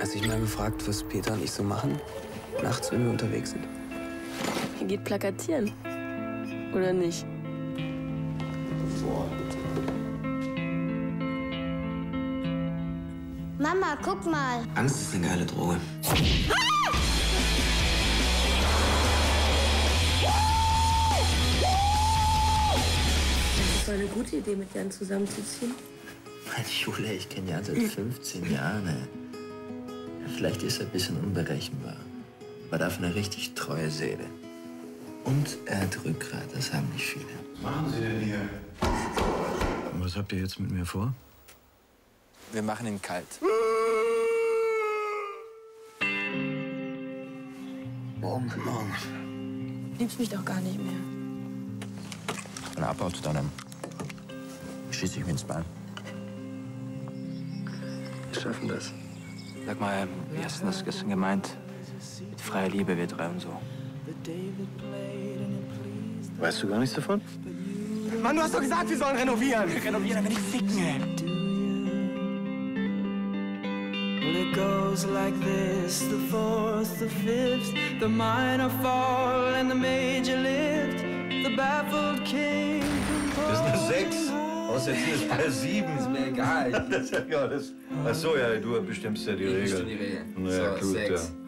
Hast du dich mal gefragt, was Peter und ich so machen? Nachts, wenn wir unterwegs sind? Er geht plakatieren. Oder nicht? Mama, guck mal. Angst ist eine geile Droge. Das war eine gute Idee, mit Jan zusammenzuziehen. Meine Jule, ich kenne Jan seit 15 Jahren. ey. Vielleicht ist er ein bisschen unberechenbar. Aber dafür eine richtig treue Seele. Und er hat Rückgrat, das haben nicht viele. machen Sie denn hier? Was habt ihr jetzt mit mir vor? Wir machen ihn kalt. Morgen, morgen. Liebst mich doch gar nicht mehr. Wenn er abhaut, dann schieße ich mir ins Bein. Wir schaffen das. Sag mal, wie hast du das gestern gemeint? Mit freier Liebe, wir drei und so. Weißt du gar nichts davon? Mann, du hast doch gesagt, wir sollen renovieren. Renovieren, aber nicht ficken, ey. Well, it goes like this the fourth, the fifth, the minor fall and the major Aussetzen ist bei 7. Ist Mir egal. ja, das, ach so, ja, du bestimmst ja die Regel. die Regeln. Na ja, So, gut, sechs. ja.